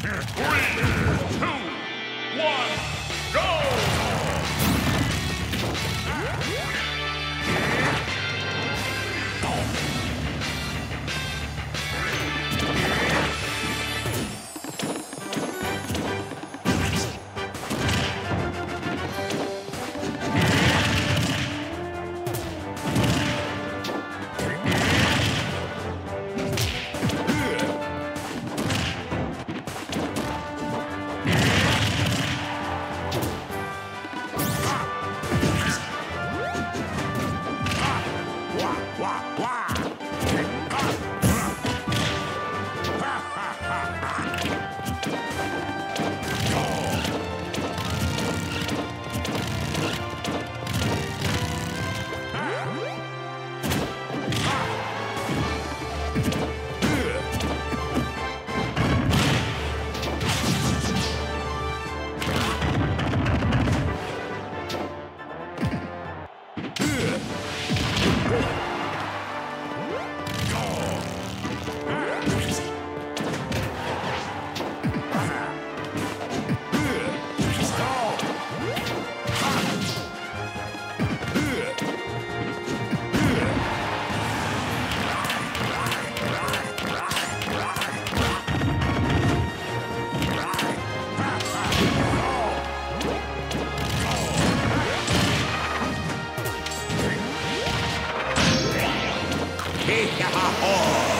Three, two, one. why? Hee-haw-haw!